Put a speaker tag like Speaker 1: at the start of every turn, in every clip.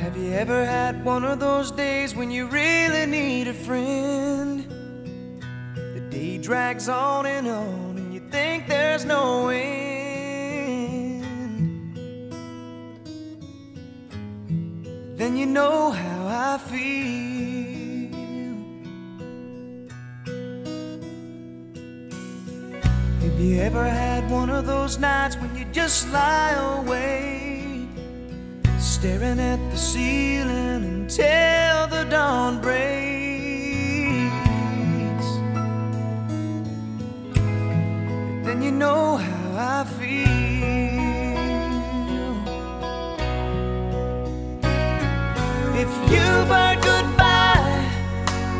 Speaker 1: Have you ever had one of those days when you really need a friend? The day drags on and on, and you think there's no end. Then you know how I feel. Have you ever had one of those nights when you just lie awake, staring at the ceiling until the dawn breaks? Then you know how I feel. If you've heard goodbye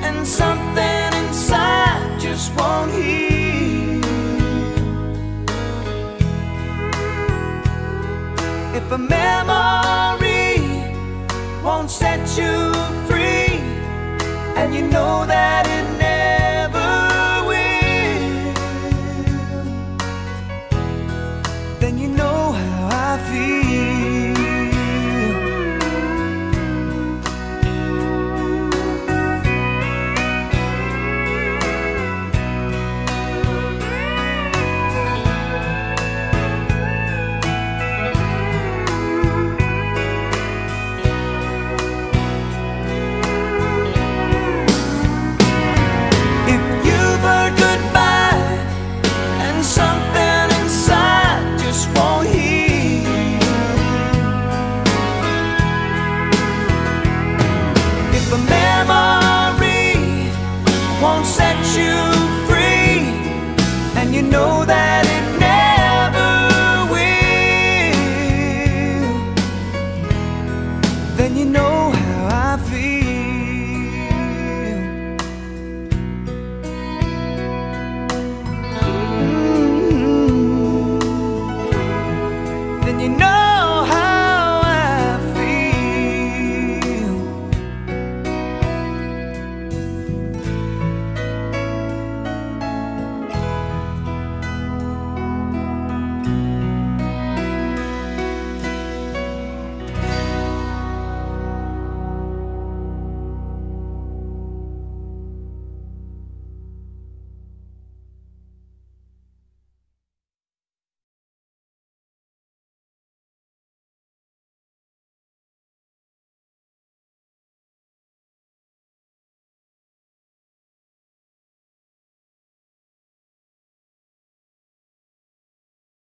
Speaker 1: and something inside just won't heal. If a memory set you free, and you know that won't set you free, and you know that